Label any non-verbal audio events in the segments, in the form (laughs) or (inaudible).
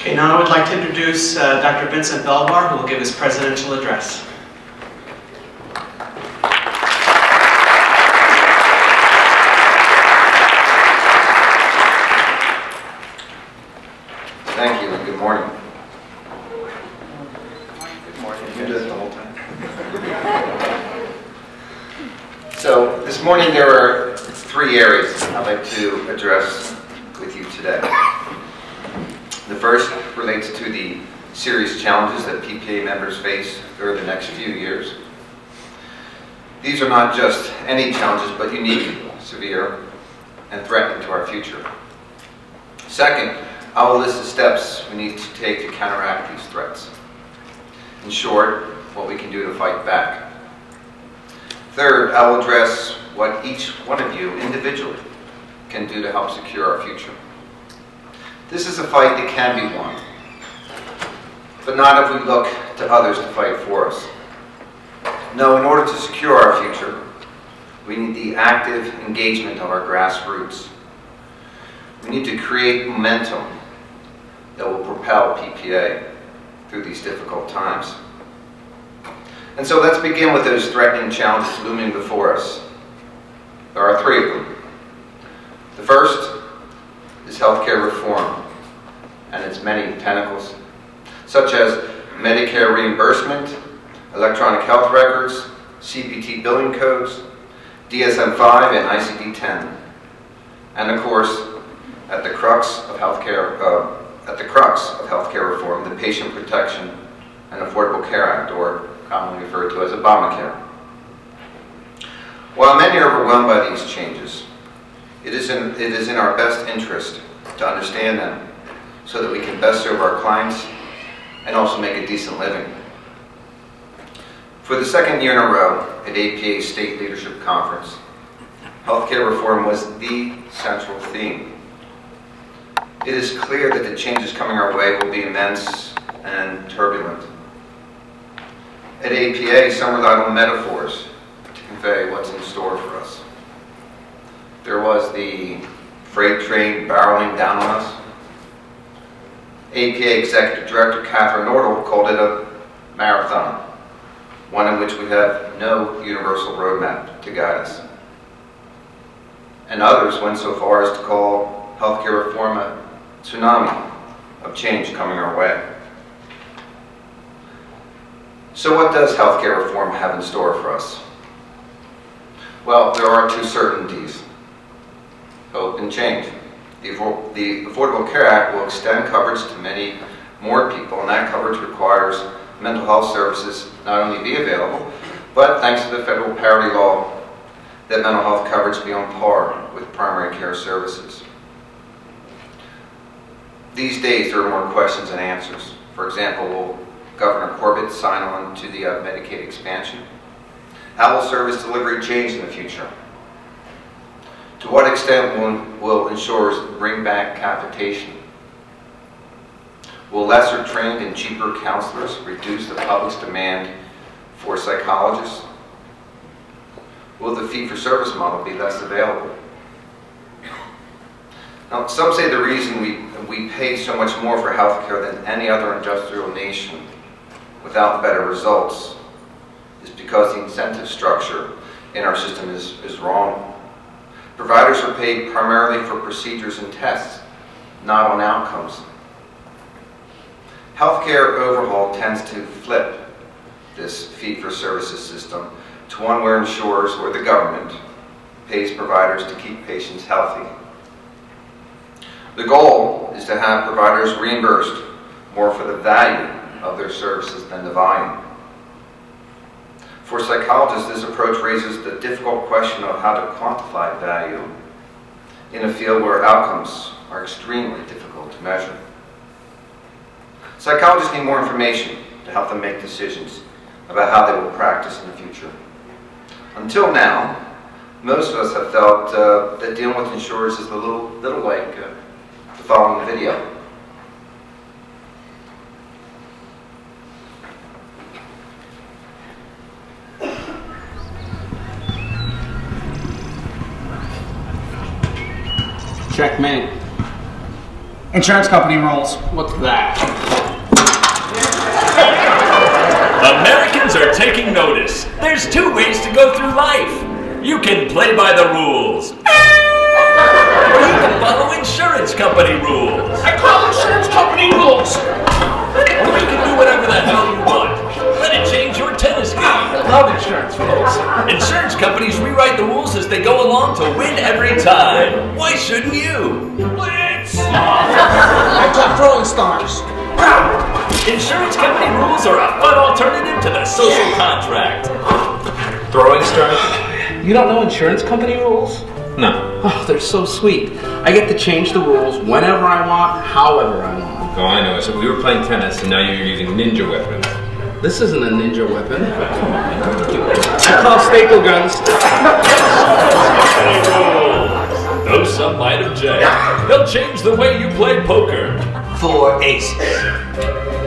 Okay, now I would like to introduce uh, Dr. Vincent Bellwoar, who will give his presidential address. Thank you and good morning. Good morning. You do it the whole time. So this morning there are three areas I'd like to address with you today. The first relates to the serious challenges that PPA members face over the next few years. These are not just any challenges, but unique, severe, and threatening to our future. Second, I will list the steps we need to take to counteract these threats. In short, what we can do to fight back. Third, I will address what each one of you individually can do to help secure our future. This is a fight that can be won, but not if we look to others to fight for us. No, in order to secure our future, we need the active engagement of our grassroots. We need to create momentum that will propel PPA through these difficult times. And so let's begin with those threatening challenges looming before us. There are three of them. The first is healthcare reform and its many tentacles, such as Medicare reimbursement, electronic health records, CPT billing codes, DSM-5 and ICD-10. And of course, at the crux of healthcare, uh, at the crux of healthcare reform, the Patient Protection and Affordable Care Act, or commonly referred to as Obamacare. While many are overwhelmed by these changes, it is, in, it is in our best interest to understand them so that we can best serve our clients and also make a decent living. For the second year in a row at APA State Leadership Conference, healthcare reform was the central theme. It is clear that the changes coming our way will be immense and turbulent. At APA, some relied on metaphors to convey what's in store for us. There was the freight train barreling down on us. APA Executive Director Katherine Nordal called it a marathon, one in which we have no universal roadmap to guide us. And others went so far as to call healthcare reform a tsunami of change coming our way. So what does healthcare reform have in store for us? Well, there are two certainties, hope and change. The, the Affordable Care Act will extend coverage to many more people, and that coverage requires mental health services not only be available, but thanks to the federal parity law, that mental health coverage be on par with primary care services. These days, there are more questions than answers. For example, will Governor Corbett sign on to the uh, Medicaid expansion? How will service delivery change in the future? To what extent will, will insurers bring back capitation? Will lesser trained and cheaper counselors reduce the public's demand for psychologists? Will the fee-for-service model be less available? Now, some say the reason we, we pay so much more for healthcare than any other industrial nation without better results is because the incentive structure in our system is, is wrong. Providers are paid primarily for procedures and tests, not on outcomes. Healthcare overhaul tends to flip this fee-for-services system to one where insurers or the government pays providers to keep patients healthy. The goal is to have providers reimbursed more for the value of their services than the volume. For psychologists, this approach raises the difficult question of how to quantify value in a field where outcomes are extremely difficult to measure. Psychologists need more information to help them make decisions about how they will practice in the future. Until now, most of us have felt uh, that dealing with insurers is a little, little like uh, the following video. Checkmate. Insurance company rules. What's that? Americans are taking notice. There's two ways to go through life. You can play by the rules. Or you can follow insurance company rules. I call insurance company rules. Or you can do whatever the hell you want. Let it change your tennis game. I love insurance rules. Insurance companies rewrite the rules as they go along to win every time. Why shouldn't you? Blitz! (laughs) I talk throwing stars. Insurance company rules are a fun alternative to the social contract. Throwing stars? You don't know insurance company rules? No. Oh, they're so sweet. I get to change the rules whenever I want, however I want. Oh, I know. So we were playing tennis, and now you're using ninja weapons. This isn't a ninja weapon. Come on, I call staple guns. Company rules. Though some might object, they'll change the way you play poker. Four aces.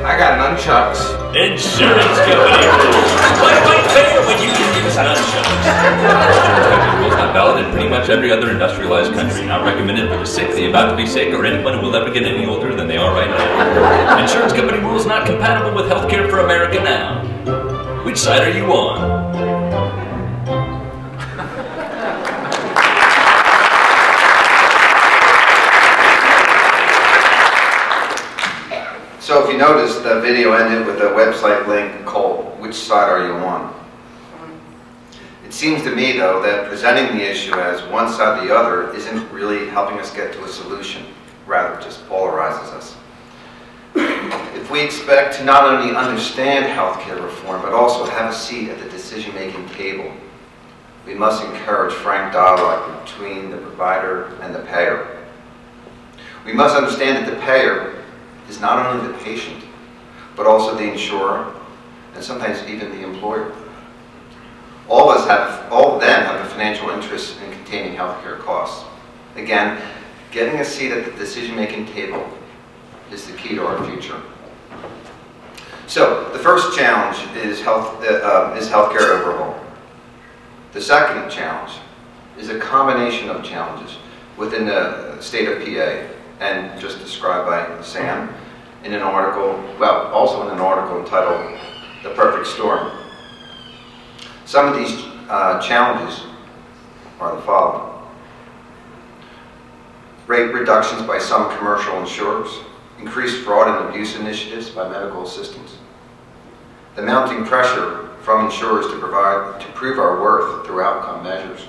I got nunchucks. Insurance company rules. Why fight fair when you can use nunchucks? Insurance company rules not valid in pretty much every other industrialized country. Not recommended for the sick, the about to be sick, or anyone who will ever get any older than they are right now. Insurance company rules not compatible with healthcare for America now. Which side are you on? The video ended with a website link called Which Side Are You On? It seems to me, though, that presenting the issue as one side or the other isn't really helping us get to a solution, rather it just polarizes us. If we expect to not only understand healthcare reform, but also have a seat at the decision-making table, we must encourage frank dialogue between the provider and the payer. We must understand that the payer is not only the patient, but also the insurer, and sometimes even the employer. All of us have, all of them have a financial interest in containing healthcare costs. Again, getting a seat at the decision-making table is the key to our future. So, the first challenge is health uh, is healthcare overhaul. The second challenge is a combination of challenges within the state of PA and just described by Sam in an article, well, also in an article entitled The Perfect Storm. Some of these uh, challenges are the following. Rate reductions by some commercial insurers, increased fraud and abuse initiatives by medical assistants, the mounting pressure from insurers to provide to prove our worth through outcome measures,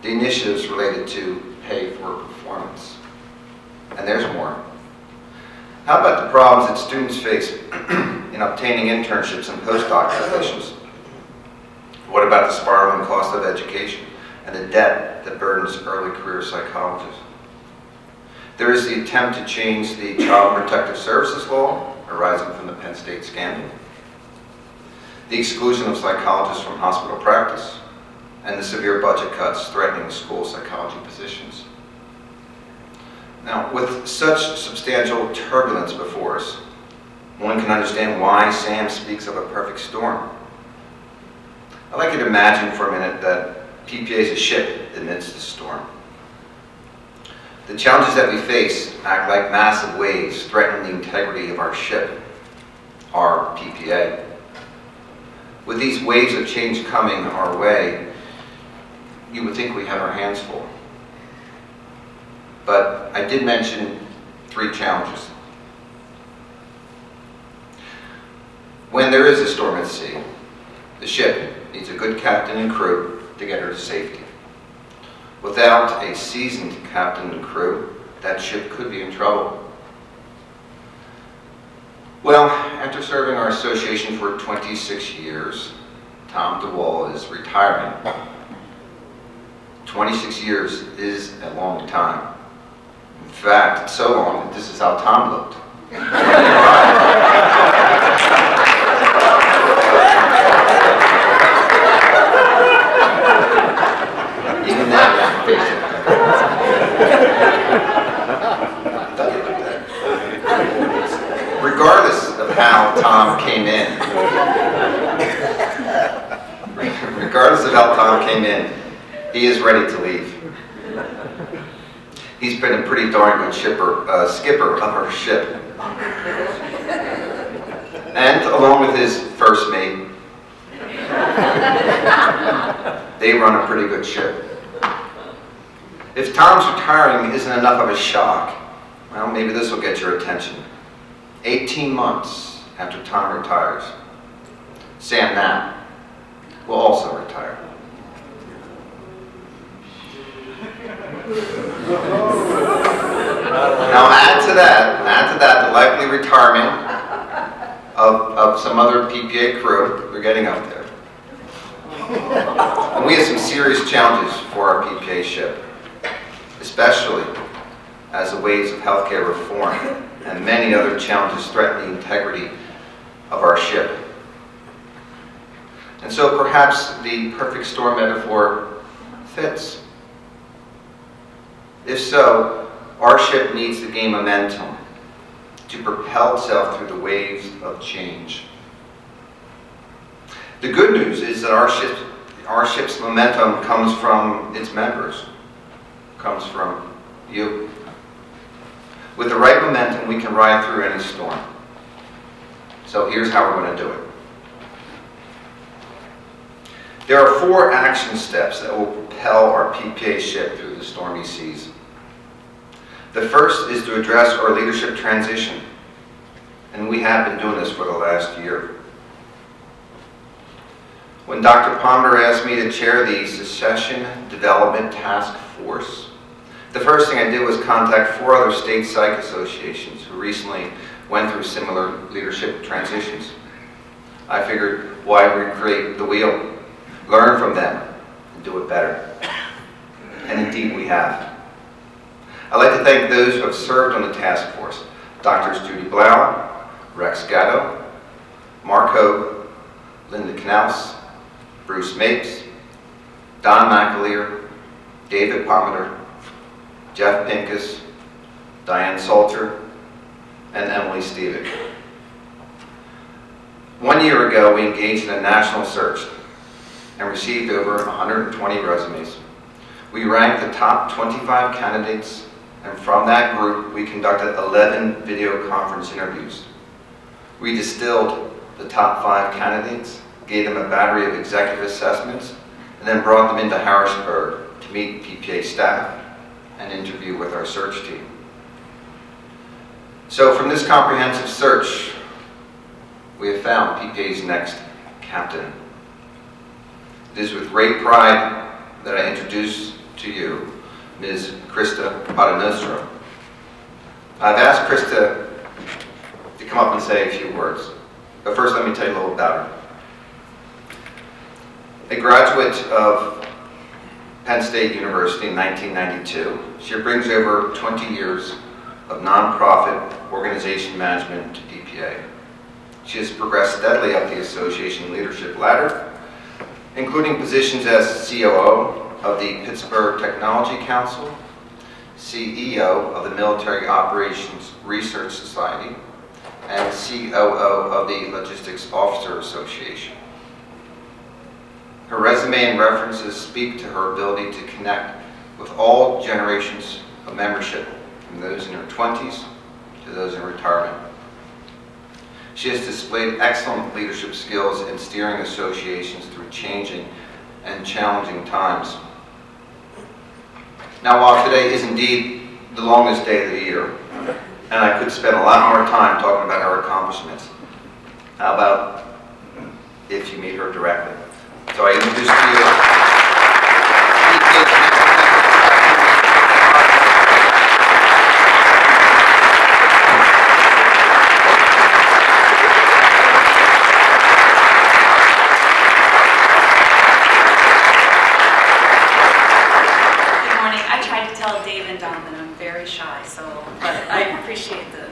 the initiatives related to pay for performance, and there's more. How about the problems that students face (clears throat) in obtaining internships and postdoc positions? What about the spiraling cost of education and the debt that burdens early career psychologists? There is the attempt to change the Child Protective Services law arising from the Penn State scandal, the exclusion of psychologists from hospital practice, and the severe budget cuts threatening school psychology positions. Now, with such substantial turbulence before us, one can understand why Sam speaks of a perfect storm. I'd like you to imagine for a minute that PPA is a ship amidst the storm. The challenges that we face act like massive waves threatening the integrity of our ship, our PPA. With these waves of change coming our way, you would think we have our hands full. But I did mention three challenges. When there is a storm at sea, the ship needs a good captain and crew to get her to safety. Without a seasoned captain and crew, that ship could be in trouble. Well, after serving our association for 26 years, Tom DeWall is retiring. 26 years is a long time. In fact, so long this is how Tom looked. Even that was Regardless of how Tom came in, regardless of how Tom came in, he is ready to leave. Been a pretty darn good shipper, uh, skipper of our ship. And along with his first mate, they run a pretty good ship. If Tom's retiring isn't enough of a shock, well, maybe this will get your attention. 18 months after Tom retires, Sam Knapp will also retire. (laughs) Now add to that, add to that the likely retirement of, of some other PPA crew, we're getting up there. And we have some serious challenges for our PPA ship, especially as the waves of healthcare reform and many other challenges threaten the integrity of our ship. And so perhaps the perfect storm metaphor fits. If so, our ship needs to gain momentum to propel itself through the waves of change. The good news is that our ship, our ship's momentum comes from its members, comes from you. With the right momentum, we can ride through any storm. So here's how we're going to do it. There are four action steps that will propel our PPA ship through the stormy seas. The first is to address our leadership transition, and we have been doing this for the last year. When Dr. Palmiter asked me to chair the Succession Development Task Force, the first thing I did was contact four other state psych associations who recently went through similar leadership transitions. I figured, why recreate the wheel? Learn from them and do it better. And indeed we have. I'd like to thank those who have served on the task force. Doctors Judy Blau, Rex Gatto, Mark Linda Knauss, Bruce Mapes, Don McAleer, David Palmiter, Jeff Pincus, Diane Salter, and Emily Stevick. One year ago, we engaged in a national search and received over 120 resumes. We ranked the top 25 candidates, and from that group, we conducted 11 video conference interviews. We distilled the top five candidates, gave them a battery of executive assessments, and then brought them into Harrisburg to meet PPA staff and interview with our search team. So from this comprehensive search, we have found PPA's next captain. It is with great pride that I introduce to you Ms. Krista Paternoster. I've asked Krista to come up and say a few words, but first let me tell you a little about her. A graduate of Penn State University in 1992, she brings over 20 years of nonprofit organization management to PPA. She has progressed steadily up the association leadership ladder, including positions as COO of the Pittsburgh Technology Council, CEO of the Military Operations Research Society, and COO of the Logistics Officer Association. Her resume and references speak to her ability to connect with all generations of membership, from those in her 20s to those in retirement. She has displayed excellent leadership skills in steering associations through changing and challenging times. Now, while today is indeed the longest day of the year, and I could spend a lot more time talking about her accomplishments, how about if you meet her directly? So I introduce Good morning. I tried to tell Dave and Donovan I'm very shy, so, but I appreciate the.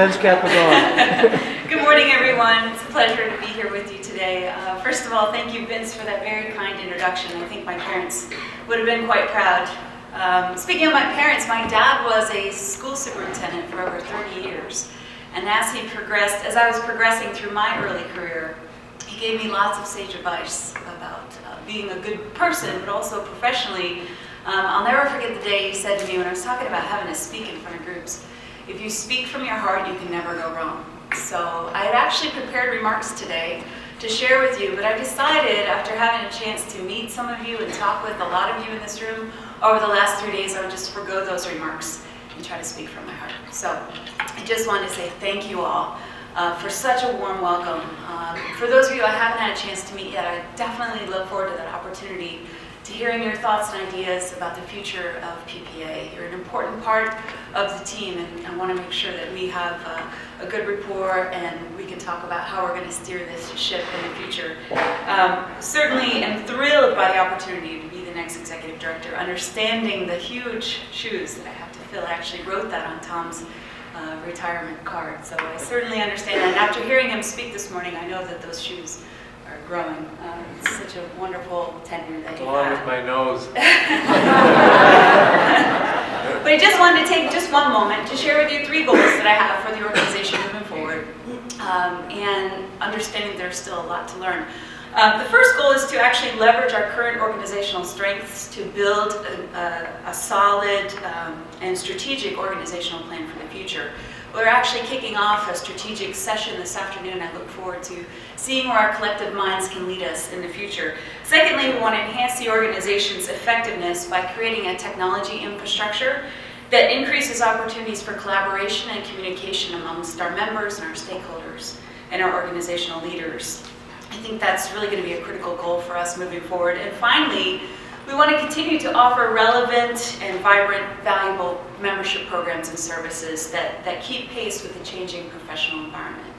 Lens Capadon. (laughs) Good morning, everyone. It's a pleasure to be here with you today. Uh, First of all, thank you, Vince, for that very kind introduction. I think my parents would have been quite proud. Um, Speaking of my parents, my dad was a school superintendent for over 30 years. And as he progressed, as I was progressing through my early career, he gave me lots of sage advice about uh, being a good person, but also professionally Um, I'll never forget the day he said to me when I was talking about having to speak in front of groups, if you speak from your heart, you can never go wrong. So I had actually prepared remarks today to share with you, but I decided after having a chance to meet some of you and talk with a lot of you in this room over the last three days, I would just forego those remarks and try to speak from my heart. So I just wanted to say thank you all uh, for such a warm welcome. Um, for those of you I haven't had a chance to meet yet, I definitely look forward to that opportunity to hearing your thoughts and ideas about the future of PPA. You're an important part of the team, and I want to make sure that we have uh, a good rapport and we can talk about how we're going to steer this ship in the future. Um, certainly am thrilled by the opportunity to be the next executive director, understanding the huge shoes that I have to fill. I actually wrote that on Tom's uh, retirement card, so I certainly understand that. And after hearing him speak this morning, I know that those shoes growing. Um, it's such a wonderful tenure that Along with my nose. (laughs) (laughs) But I just wanted to take just one moment to share with you three goals that I have for the organization moving forward, um, and understanding there's still a lot to learn. Um, the first goal is to actually leverage our current organizational strengths to build a, a, a solid um, and strategic organizational plan for the future. We're actually kicking off a strategic session this afternoon. I look forward to seeing where our collective minds can lead us in the future. Secondly, we want to enhance the organization's effectiveness by creating a technology infrastructure that increases opportunities for collaboration and communication amongst our members and our stakeholders and our organizational leaders. I think that's really going to be a critical goal for us moving forward. And finally, we want to continue to offer relevant and vibrant, valuable membership programs and services that, that keep pace with the changing professional environment.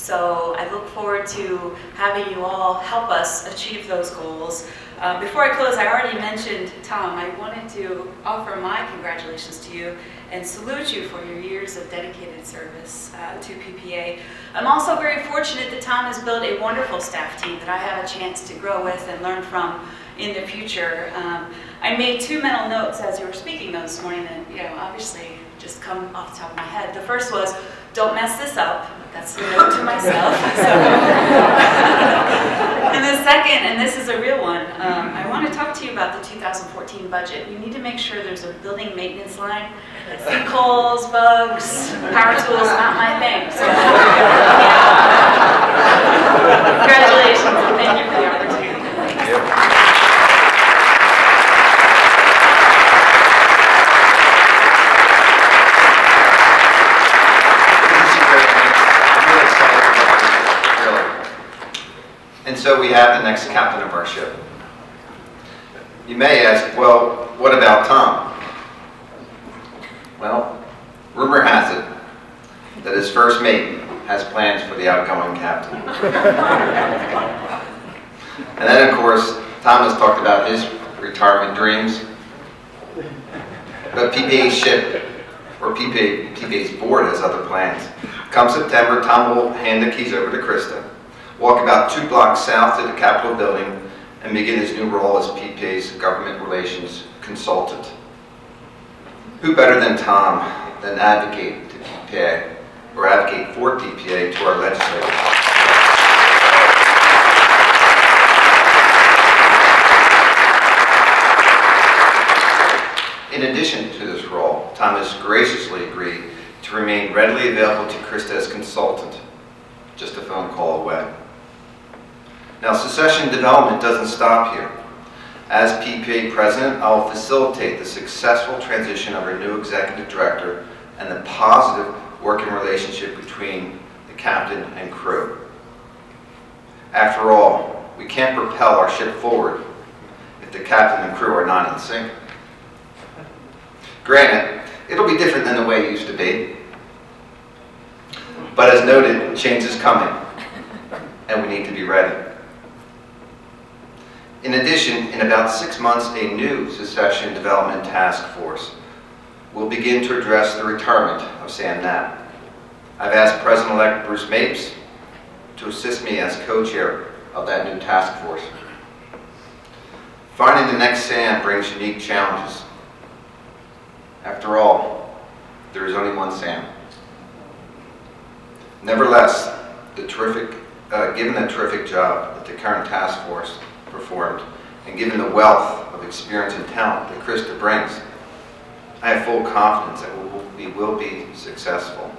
So I look forward to having you all help us achieve those goals. Uh, before I close, I already mentioned Tom. I wanted to offer my congratulations to you and salute you for your years of dedicated service uh, to PPA. I'm also very fortunate that Tom has built a wonderful staff team that I have a chance to grow with and learn from in the future. Um, I made two mental notes as you were speaking though this morning that, you know, obviously just come off the top of my head. The first was, don't mess this up. That's a note to myself. (laughs) (laughs) and the second, and this is a real one, um, I want to talk to you about the 2014 budget. We need to make sure there's a building maintenance line. Sinkholes, bugs, power tools, not my thing. So, (laughs) Congratulations, and thank you for the opportunity. I'm really excited about this, really. And so we have the next captain of our ship. You may ask, well, what about Tom? Well, rumor has it that his first mate has plans for the outgoing captain. And then, of course, Tom has talked about his retirement dreams. But PPA's ship, or PPA, PPA's board has other plans. Come September, Tom will hand the keys over to Krista, walk about two blocks south to the Capitol building, and begin his new role as PPA's government relations consultant. Who better than Tom than advocate to PPA, or advocate for PPA to our legislators? In addition to this role, Tom has graciously agreed to remain readily available to Krista as consultant, just a phone call away. Now, succession development doesn't stop here. As PPA president, I will facilitate the successful transition of our new executive director and the positive working relationship between the captain and crew. After all, we can't propel our ship forward if the captain and crew are not in sync. Granted, it'll be different than the way it used to be. But as noted, change is coming, and we need to be ready. In addition, in about six months, a new succession development task force will begin to address the retirement of Sam Knapp. I've asked President-elect Bruce Mapes to assist me as co-chair of that new task force. Finding the next Sam brings unique challenges. After all, there is only one Sam. Nevertheless, the terrific, uh, given the terrific job that the current task force performed and given the wealth of experience and talent that Krista brings, I have full confidence that we will be successful.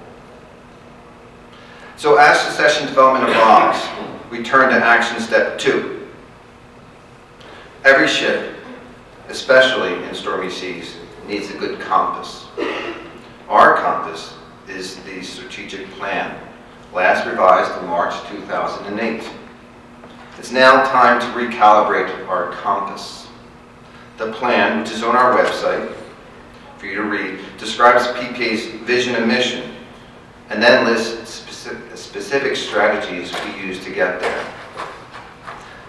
So as succession development evolves, we turn to action step two. Every ship, especially in stormy seas, needs a good compass. Our compass is the strategic plan, last revised in March 2008. It's now time to recalibrate our compass. The plan, which is on our website for you to read, describes PPA's vision and mission, and then lists specific, specific strategies we use to get there.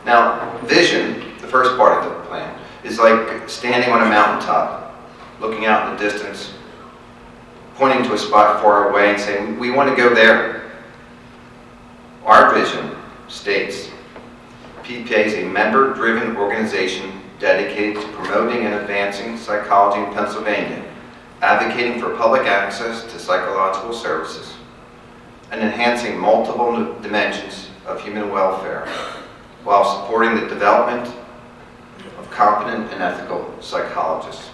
Now, vision, the first part of the plan, is like standing on a mountaintop, looking out in the distance, pointing to a spot far away and saying, we want to go there. Our vision states, PPA is a member-driven organization dedicated to promoting and advancing psychology in Pennsylvania, advocating for public access to psychological services, and enhancing multiple dimensions of human welfare while supporting the development of competent and ethical psychologists.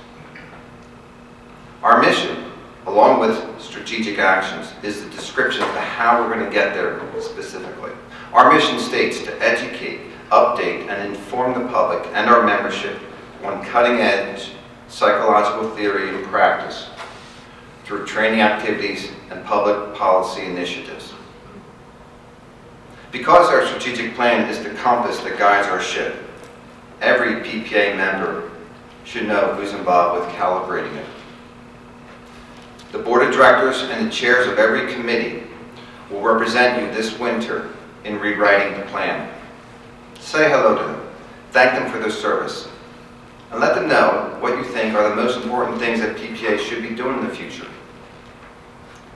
Our mission, along with strategic actions, is the description of how we're going to get there specifically. Our mission states to educate, update, and inform the public and our membership on cutting-edge psychological theory and practice through training activities and public policy initiatives. Because our strategic plan is the compass that guides our ship, every PPA member should know who's involved with calibrating it. The board of directors and the chairs of every committee will represent you this winter in rewriting the plan. Say hello to them, thank them for their service, and let them know what you think are the most important things that PPA should be doing in the future.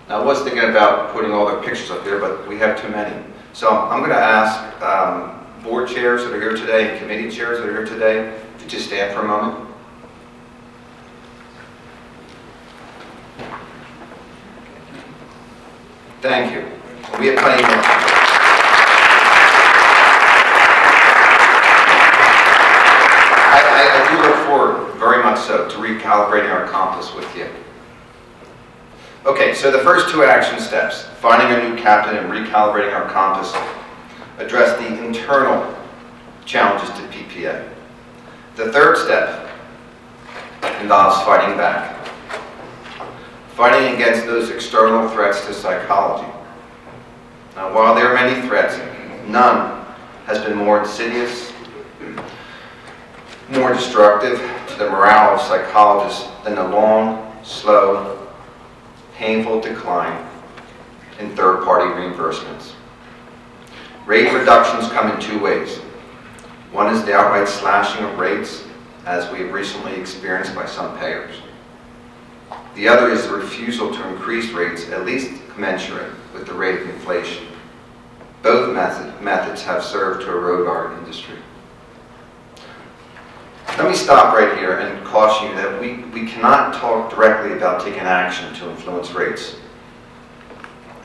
Now, I was thinking about putting all their pictures up here, but we have too many. So I'm going to ask um, board chairs that are here today and committee chairs that are here today to just stand for a moment. Thank you. We have plenty more. I, I, do look forward, very much so, to recalibrating our compass with you. Okay, so the first two action steps, finding a new captain and recalibrating our compass, address the internal challenges to PPA. The third step involves fighting back. Fighting against those external threats to psychology. Now, while there are many threats, none has been more insidious, more destructive to the morale of psychologists than the long, slow, painful decline in third-party reimbursements. Rate reductions come in two ways. One is the outright slashing of rates, as we have recently experienced by some payers. The other is the refusal to increase rates at least commensurate with the rate of inflation. Both method, methods have served to erode our industry. Let me stop right here and caution you that we, we cannot talk directly about taking action to influence rates.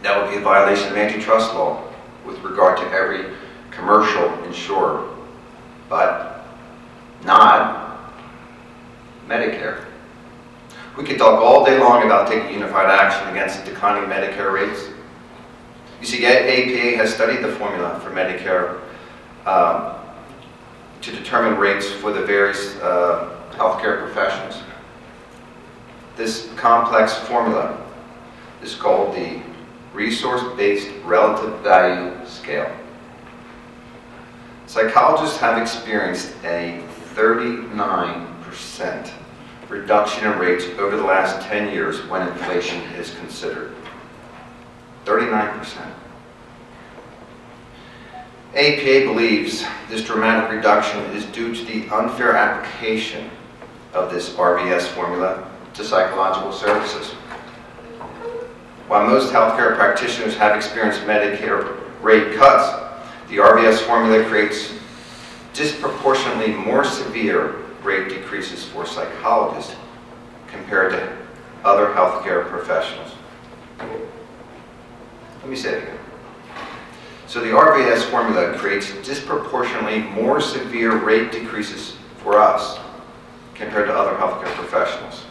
That would be a violation of antitrust law with regard to every commercial insurer, but not Medicare. We could talk all day long about taking unified action against declining Medicare rates. You see, APA has studied the formula for Medicare um, to determine rates for the various uh, healthcare professions. This complex formula is called the Resource-Based Relative Value Scale. Psychologists have experienced a 39% reduction in rates over the last 10 years when inflation is considered. 39%. APA believes this dramatic reduction is due to the unfair application of this RVS formula to psychological services. While most healthcare practitioners have experienced Medicare rate cuts, the RVS formula creates disproportionately more severe rate decreases for psychologists compared to other healthcare professionals. Let me say it again. So the RVS formula creates disproportionately more severe rate decreases for us compared to other healthcare professionals.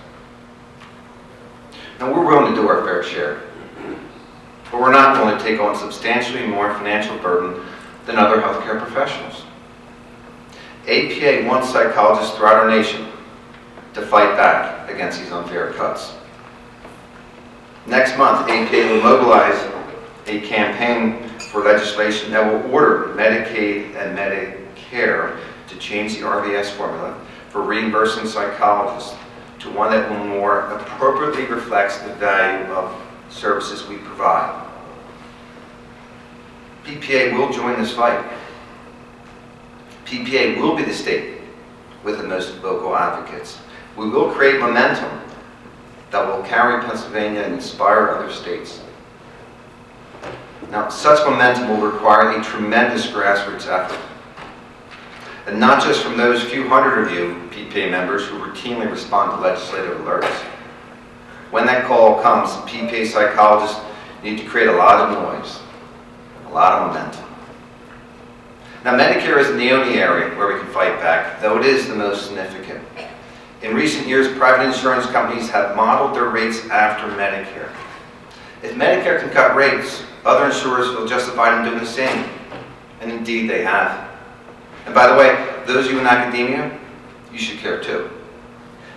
Now, we're willing to do our fair share, but we're not willing to take on substantially more financial burden than other healthcare professionals. APA wants psychologists throughout our nation to fight back against these unfair cuts. Next month, APA will mobilize a campaign for legislation that will order Medicaid and Medicare to change the RVS formula for reimbursing psychologists to one that will more appropriately reflects the value of services we provide. PPA will join this fight. PPA will be the state with the most vocal advocates. We will create momentum that will carry Pennsylvania and inspire other states. Now, such momentum will require a tremendous grassroots effort. And not just from those few hundred of you PPA members who routinely respond to legislative alerts. When that call comes, PPA psychologists need to create a lot of noise, a lot of momentum. Now, Medicare isn't the only area where we can fight back, though it is the most significant. In recent years, private insurance companies have modeled their rates after Medicare. If Medicare can cut rates, other insurers feel justified in doing the same. And indeed, they have. And by the way, those of you in academia, you should care too.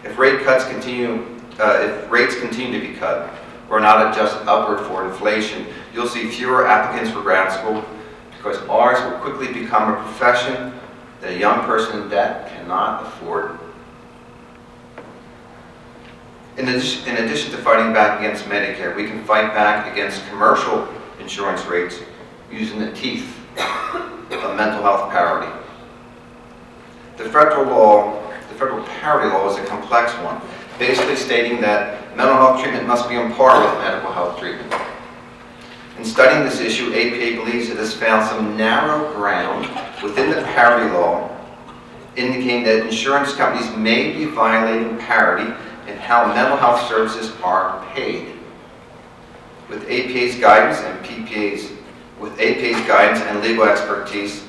If rate cuts continue, uh, if rates continue to be cut, or not adjusted upward for inflation, you'll see fewer applicants for grad school because ours will quickly become a profession that a young person in debt cannot afford. In addition, in addition to fighting back against Medicare, we can fight back against commercial insurance rates using the teeth of mental health parity. The federal law, the federal parity law is a complex one, basically stating that mental health treatment must be on par with medical health treatment. In studying this issue, APA believes it has found some narrow ground within the parity law indicating that insurance companies may be violating parity in how mental health services are paid. With APA's guidance and PPA's, with APA's guidance and legal expertise,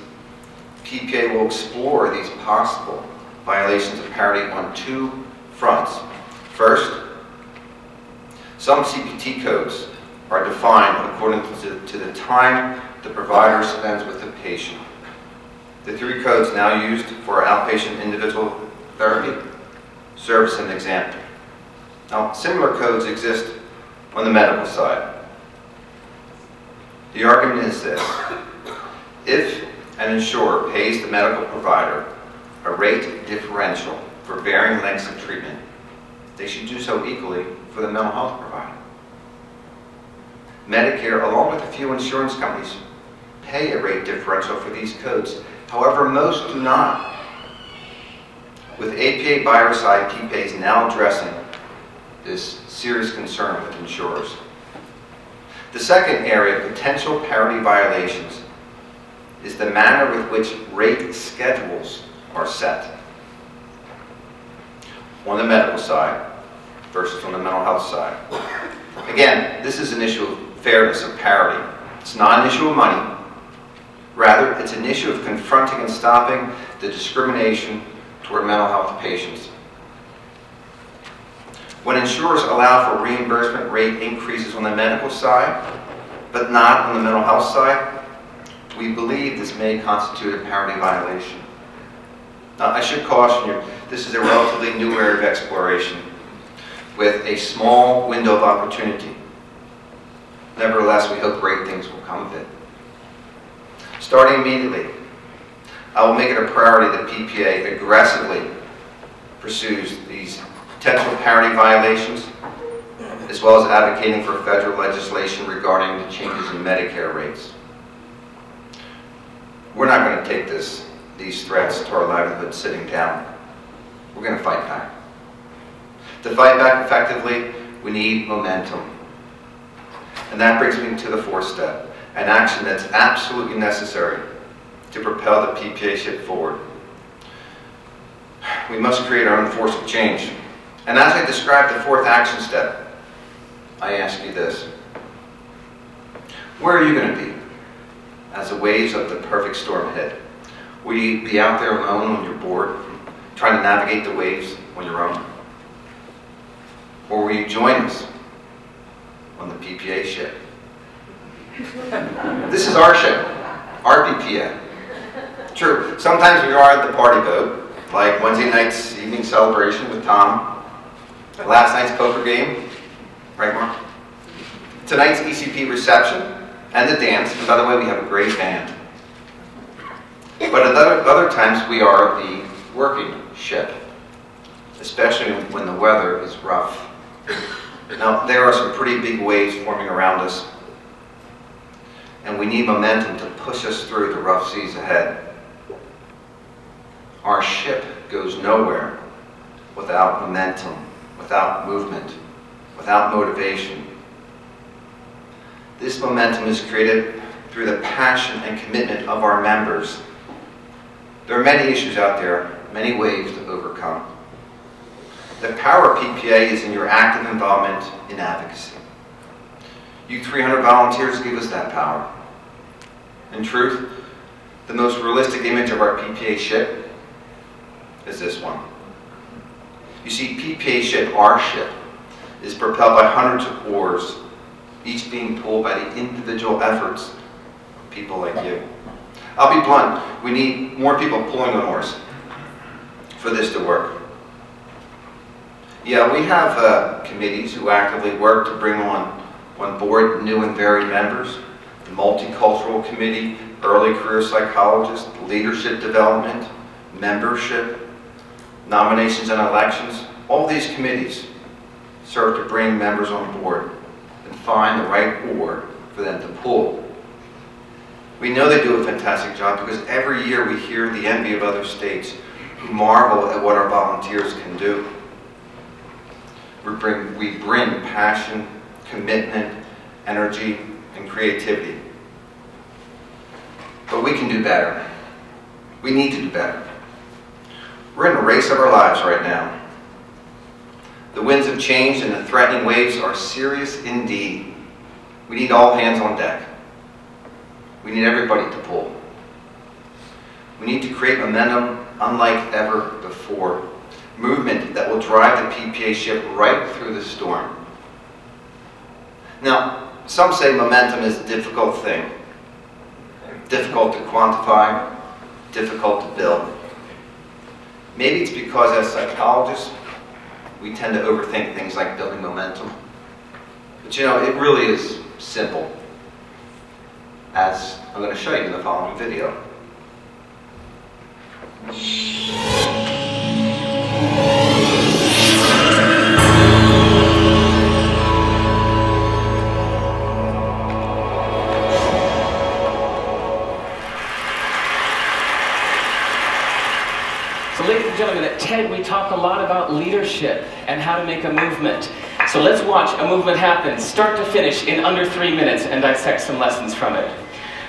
PPA will explore these possible violations of parity on two fronts. First, some CPT codes are defined according to, to the time the provider spends with the patient. The three codes now used for outpatient individual therapy serve as an example. Now, similar codes exist on the medical side. The argument is this. If an insurer pays the medical provider a rate differential for varying lengths of treatment, they should do so equally for the mental health provider. Medicare, along with a few insurance companies, pay a rate differential for these codes. However, most do not. With APA side, PPA is now addressing this serious concern with insurers. The second area of potential parity violations is the manner with which rate schedules are set. On the medical side versus on the mental health side. Again, this is an issue of fairness, of parity. It's not an issue of money. Rather, it's an issue of confronting and stopping the discrimination toward mental health patients. When insurers allow for reimbursement rate increases on the medical side, but not on the mental health side, we believe this may constitute a parity violation. Now, I should caution you, this is a relatively new area of exploration with a small window of opportunity. Nevertheless, we hope great things will come of it. Starting immediately, I will make it a priority that PPA aggressively pursues these potential parity violations, as well as advocating for federal legislation regarding the changes in Medicare rates. We're not going to take this, these threats to our livelihood sitting down. We're going to fight back. To fight back effectively, we need momentum. And that brings me to the fourth step, an action that's absolutely necessary to propel the PPA ship forward. We must create our own force of change. And as I describe the fourth action step, I ask you this. Where are you going to be as the waves of the perfect storm hit? Will you be out there alone when you're bored, trying to navigate the waves on your own? Or will you join us on the PPA ship? (laughs) This is our ship, our PPA. True, sometimes we are at the party boat, like Wednesday night's evening celebration with Tom, last night's poker game, right Mark? Tonight's ECP reception, and the dance, and by the way, we have a great band. But at other, other times, we are the working ship, especially when the weather is rough. Now, there are some pretty big waves forming around us, and we need momentum to push us through the rough seas ahead. Our ship goes nowhere without momentum, without movement, without motivation. This momentum is created through the passion and commitment of our members. There are many issues out there, many waves to overcome. The power of PPA is in your active involvement in advocacy. You 300 volunteers give us that power. In truth, the most realistic image of our PPA ship is this one. You see, PPA ship, our ship, is propelled by hundreds of oars, each being pulled by the individual efforts of people like you. I'll be blunt, we need more people pulling on oars for this to work. Yeah, we have uh, committees who actively work to bring on, on board new and varied members. The Multicultural Committee, Early Career Psychologist, Leadership Development, Membership, Nominations and Elections. All these committees serve to bring members on board and find the right oar for them to pull. We know they do a fantastic job because every year we hear the envy of other states who marvel at what our volunteers can do. We bring, we bring passion, commitment, energy, and creativity. But we can do better. We need to do better. We're in a race of our lives right now. The winds have changed and the threatening waves are serious indeed. We need all hands on deck. We need everybody to pull. We need to create momentum unlike ever before. Movement that will drive the PPA ship right through the storm. Now, some say momentum is a difficult thing. Difficult to quantify, difficult to build. Maybe it's because as psychologists, we tend to overthink things like building momentum. But you know, it really is simple, as I'm going to show you in the following video. Gentlemen, at TED we talk a lot about leadership and how to make a movement. So let's watch a movement happen, start to finish, in under three minutes and dissect some lessons from it.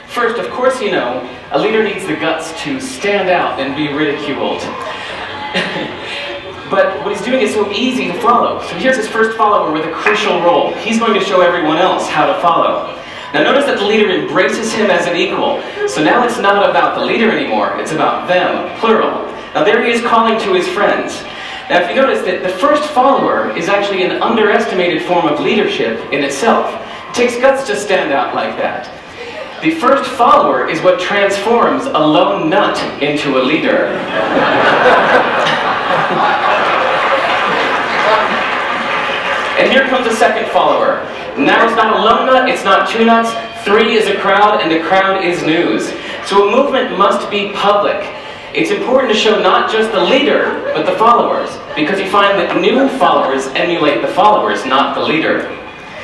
First, of course you know, a leader needs the guts to stand out and be ridiculed. (laughs) but what he's doing is so easy to follow. So here's his first follower with a crucial role. He's going to show everyone else how to follow. Now notice that the leader embraces him as an equal. So now it's not about the leader anymore, it's about them, plural. Now there he is calling to his friends. Now if you notice that the first follower is actually an underestimated form of leadership in itself. It takes guts to stand out like that. The first follower is what transforms a lone nut into a leader. and here comes a second follower. Now it's not a lone nut, it's not two nuts, three is a crowd, and the crowd is news. So a movement must be public. It's important to show not just the leader, but the followers, because you find that new followers emulate the followers, not the leader.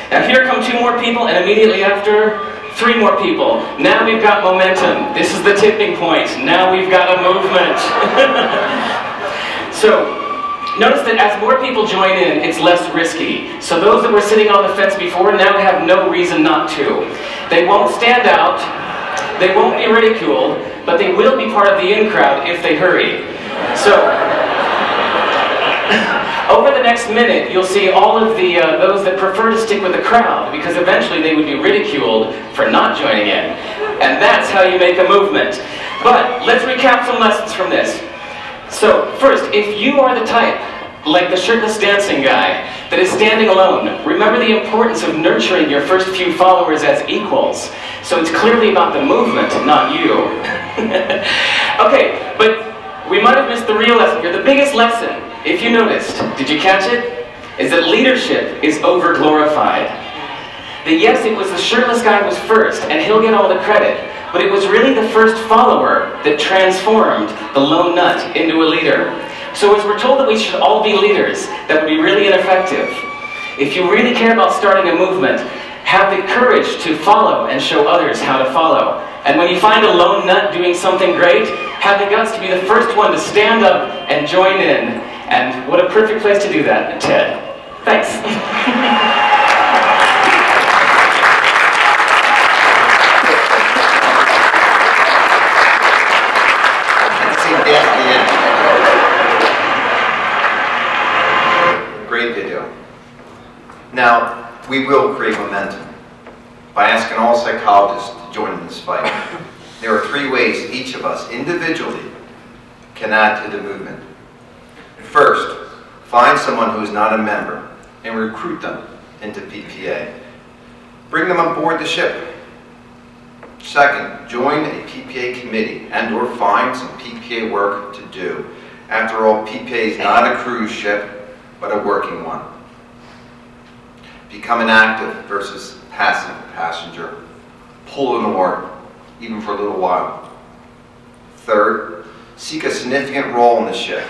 Now here come two more people, and immediately after, three more people. Now we've got momentum. This is the tipping point. Now we've got a movement. (laughs) so, notice that as more people join in, it's less risky. So those that were sitting on the fence before now have no reason not to. They won't stand out, they won't be ridiculed, but they will be part of the in crowd if they hurry. So, (laughs) over the next minute, you'll see all of the uh, those that prefer to stick with the crowd because eventually they would be ridiculed for not joining in. And that's how you make a movement. But let's recap some lessons from this. So, first, if you are the type, like the shirtless dancing guy, that is standing alone, remember the importance of nurturing your first few followers as equals. So it's clearly about the movement, not you. (laughs) okay, but we might have missed the real lesson here. The biggest lesson, if you noticed, did you catch it? Is that leadership is over-glorified. That yes, it was the shirtless guy who was first, and he'll get all the credit, but it was really the first follower that transformed the lone nut into a leader. So as we're told that we should all be leaders, that would be really ineffective. If you really care about starting a movement, have the courage to follow and show others how to follow. And when you find a lone nut doing something great, have the guts to be the first one to stand up and join in. And what a perfect place to do that, TED. Thanks. Now, we will create momentum by asking all psychologists to join in this fight. There are three ways each of us individually can add to the movement. First, find someone who is not a member and recruit them into PPA. Bring them on board the ship. Second, join a PPA committee and or find some PPA work to do. After all, PPA is not a cruise ship, but a working one. Become an active versus passive passenger. Pull an oar, even for a little while. Third, seek a significant role in the ship.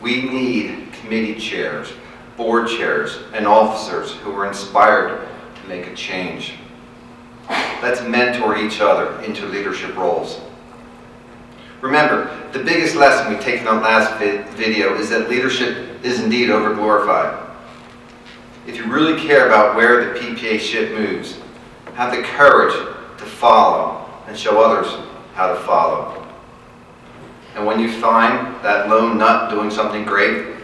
We need committee chairs, board chairs, and officers who are inspired to make a change. Let's mentor each other into leadership roles. Remember, the biggest lesson we take from that last vi video is that leadership is indeed overglorified. If you really care about where the PPA ship moves, have the courage to follow and show others how to follow. And when you find that lone nut doing something great,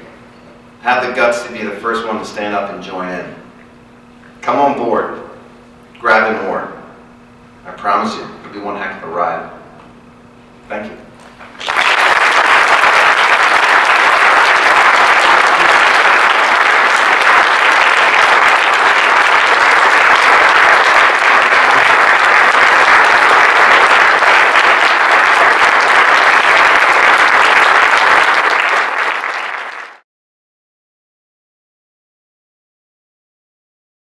have the guts to be the first one to stand up and join in. Come on board. Grab an oar. I promise you, it'll be one heck of a ride. Thank you.